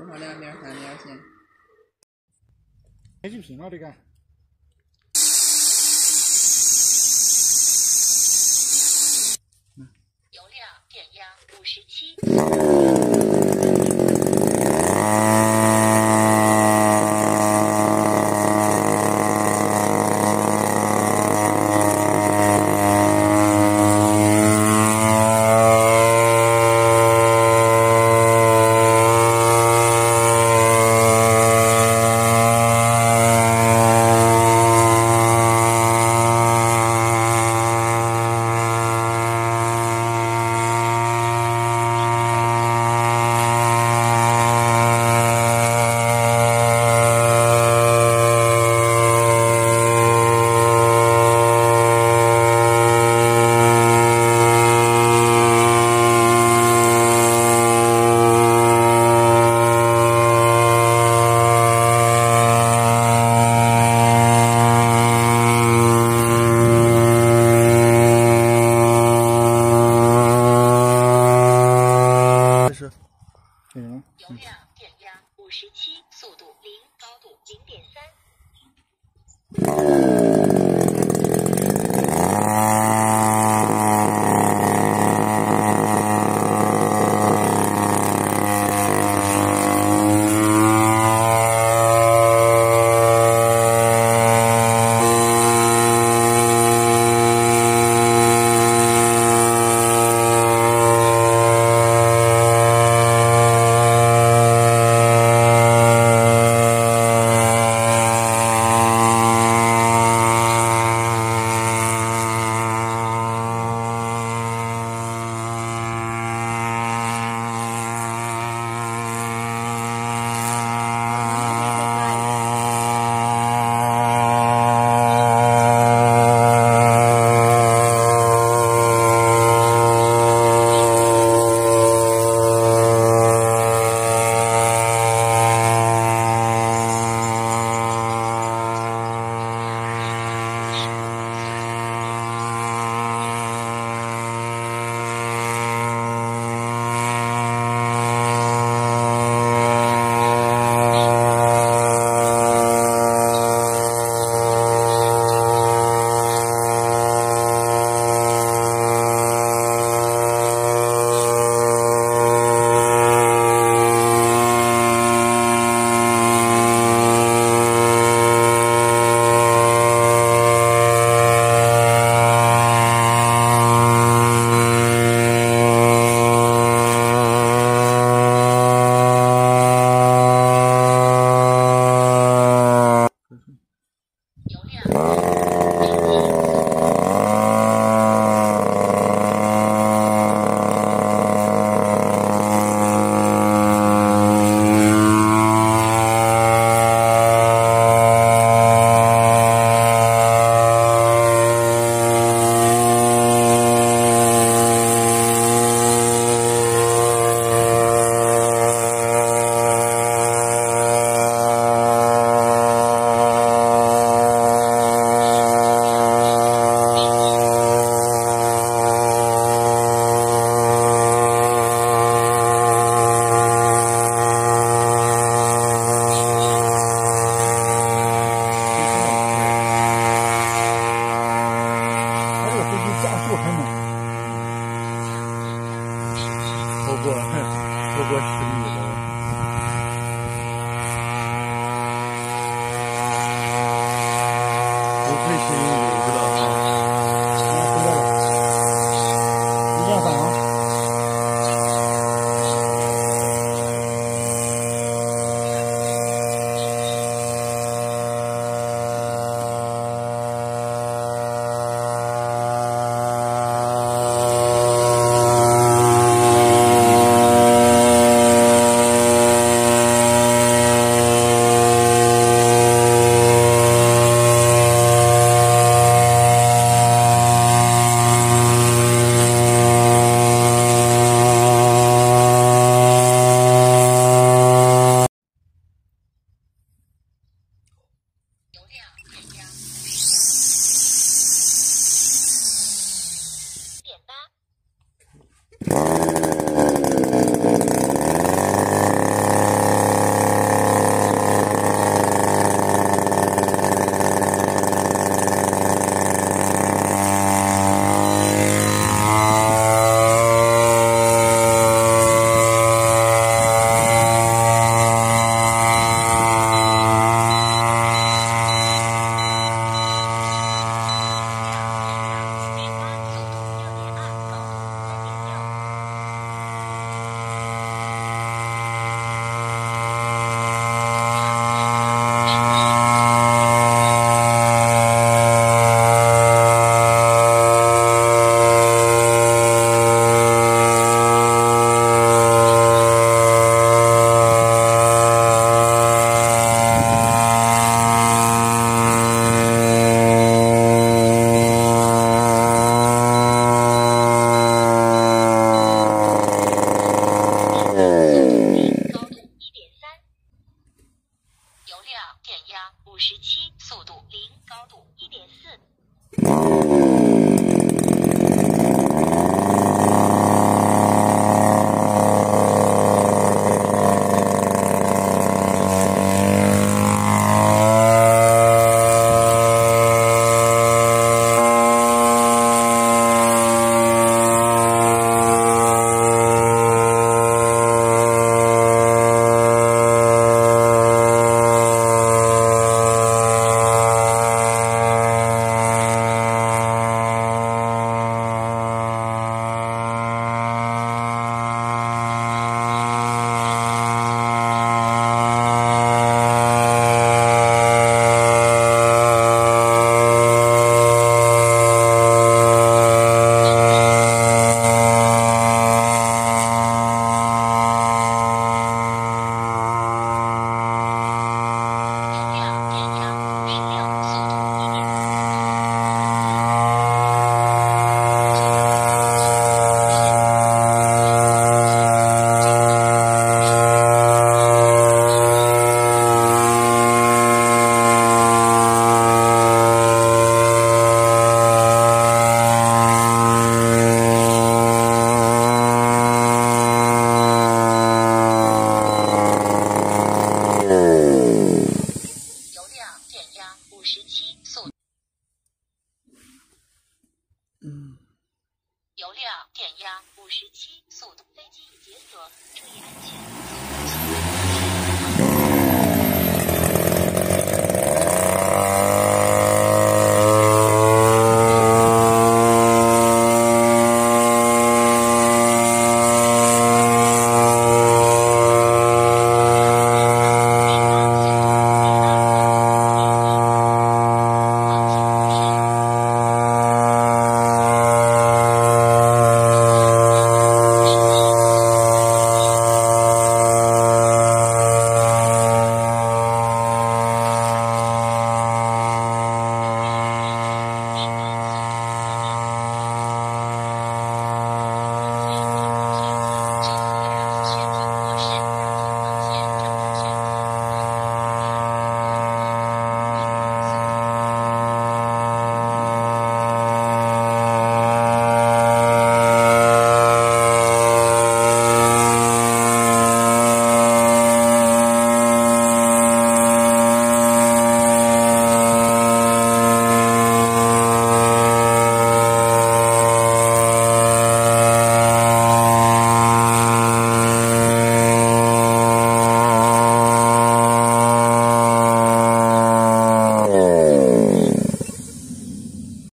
多少两点三点线？开了这个？油量电压五十七。不会是用油的了啊！啊，不要了，一键返十七，速度零，高度一点四。飞机已解锁注意安全。